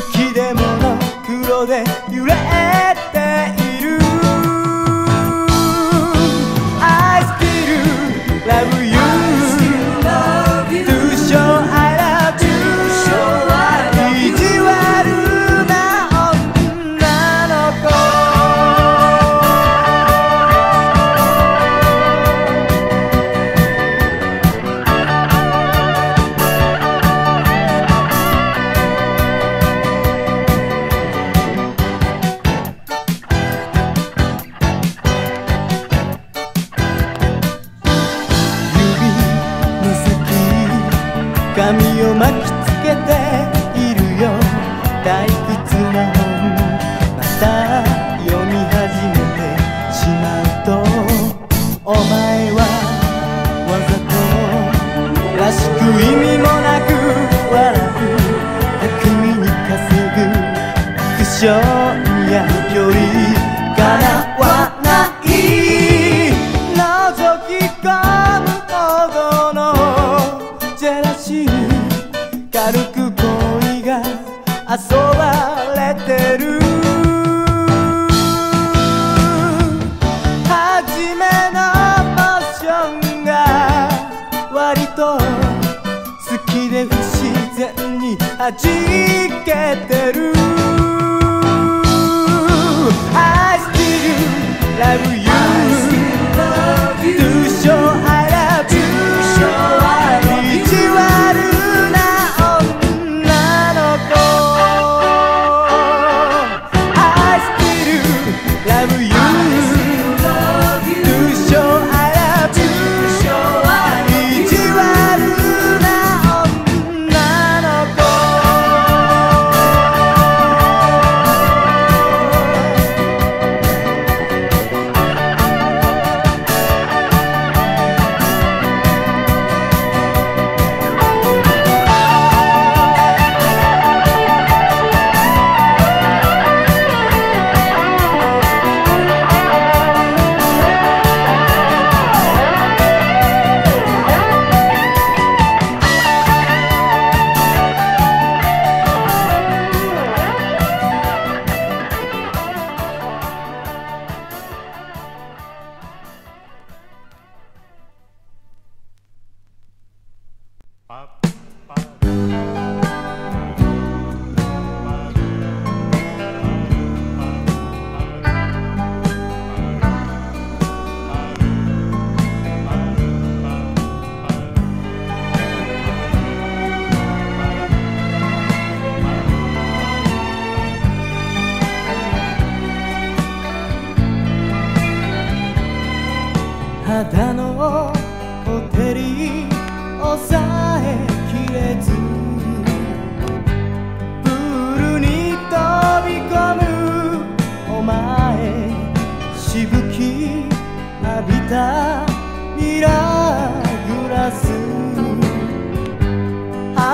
月でもの黒で揺れ退屈な本また遊ばれてる。初めのモーションが割と好きで不自然に弾けてる。他。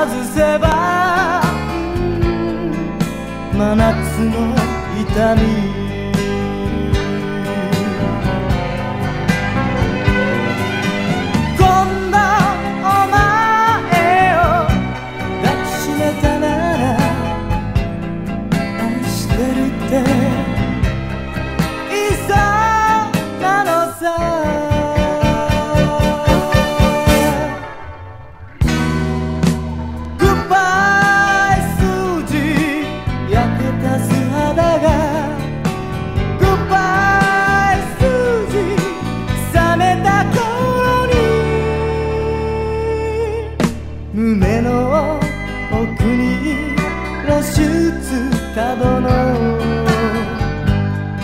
外せば真夏の痛みの奥に露出たどの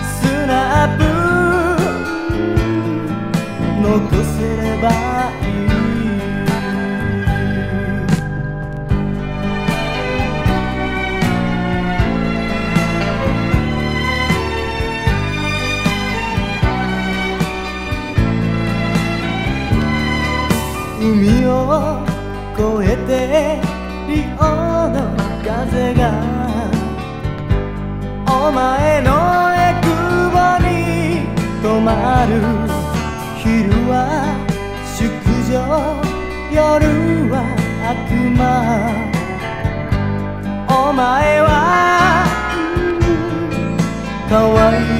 スナップ残せればいい海を越えてリオの風がお前のエクボに止まる昼は宿女夜は悪魔。お前は、かわいい。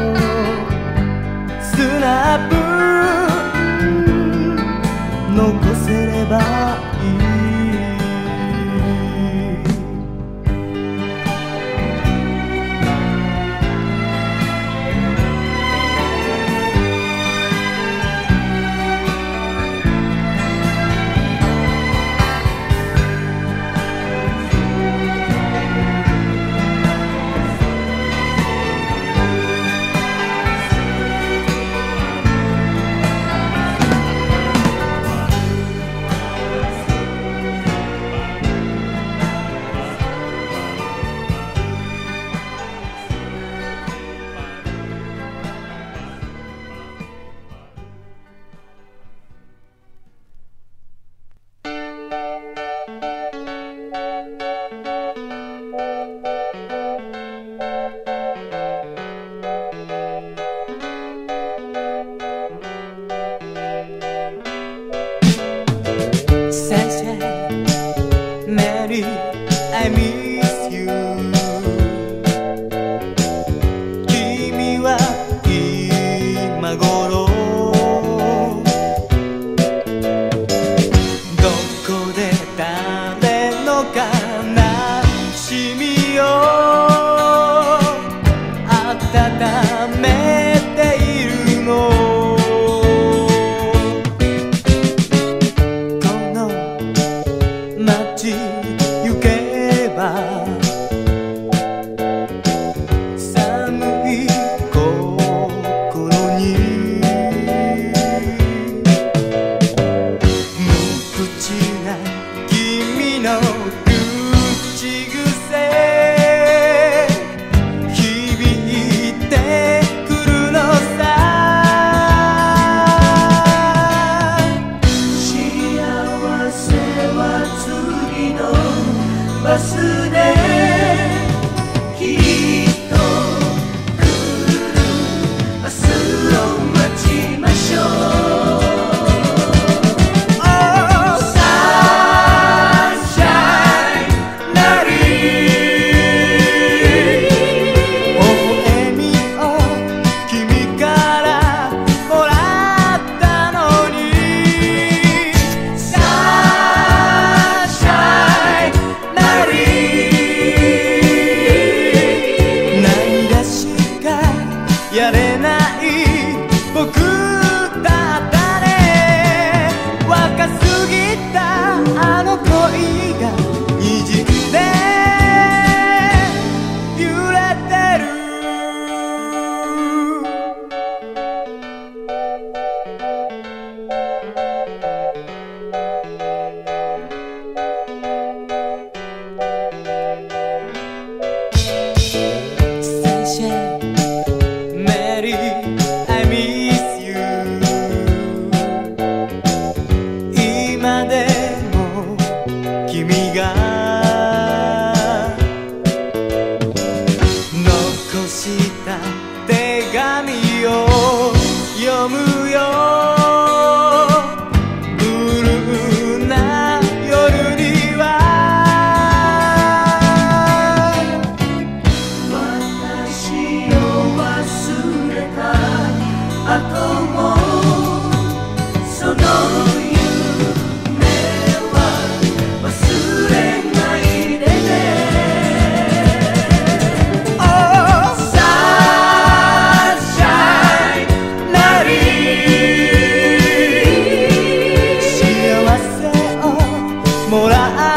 ラッ残せれば